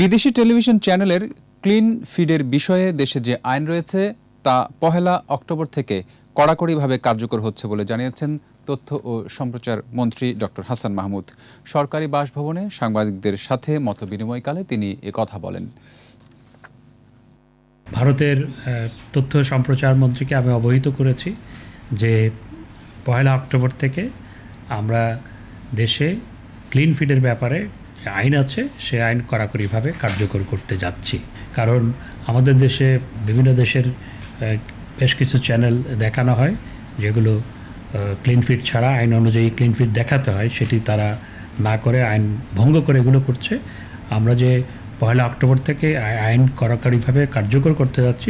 বিদেশি টেলিভিশন চ্যানেলের ক্লিন ফিডের বিষয়ে দেশে যে আইন রয়েছে, তা পহেলা অক্টোবর থেকে কড়াকড়িভাবে কার্যকর হচ্ছে বলে জানিয়েছেন তথ্য ও সম্প্রচার মন্ত্রী ডক্টর হাসান মাহমুদ। সরকারি বাসভবনে সাংবাদিকদের সাথে মত বিনিময়কালে তিনি কথা বলেন। ভারতের তথ্য সম্প্রচার মন্ত্রীকে আমি অবহিত করেছি যে পয়লা অক্টোবর থেকে আমরা দেশে ক্লিন ফিডের ব্যাপারে আইন আছে, সে আইন কড়াকড়িভাবে কার্যকর করতে যাচ্ছি। কারণ আমাদের দেশে, বিভিন্ন দেশের বেশ কিছু চ্যানেল দেখানো হয়, যেগুলো ক্লিন ফিট ছাড়া, আইন অনুযায়ী ক্লিন ফিট দেখাতে হয়, সেটি তারা না করে আইন ভঙ্গ করে এগুলো করছে। আমরা যে পয়লা অক্টোবর থেকে আইন কড়াকড়িভাবে কার্যকর করতে যাচ্ছি